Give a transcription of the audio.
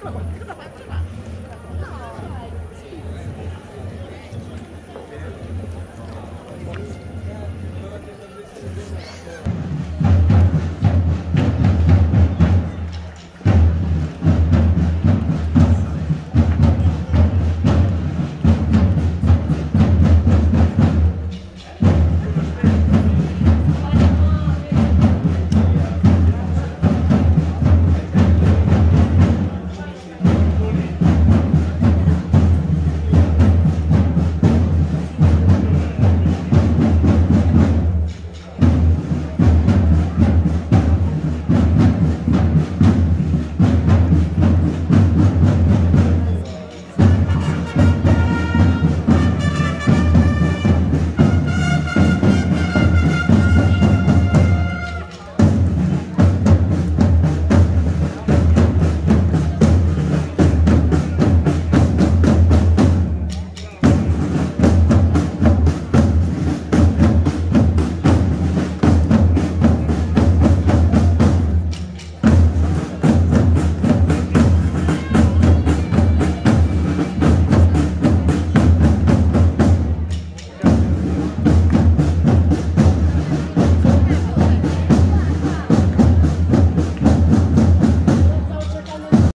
Kenapa? Kenapa?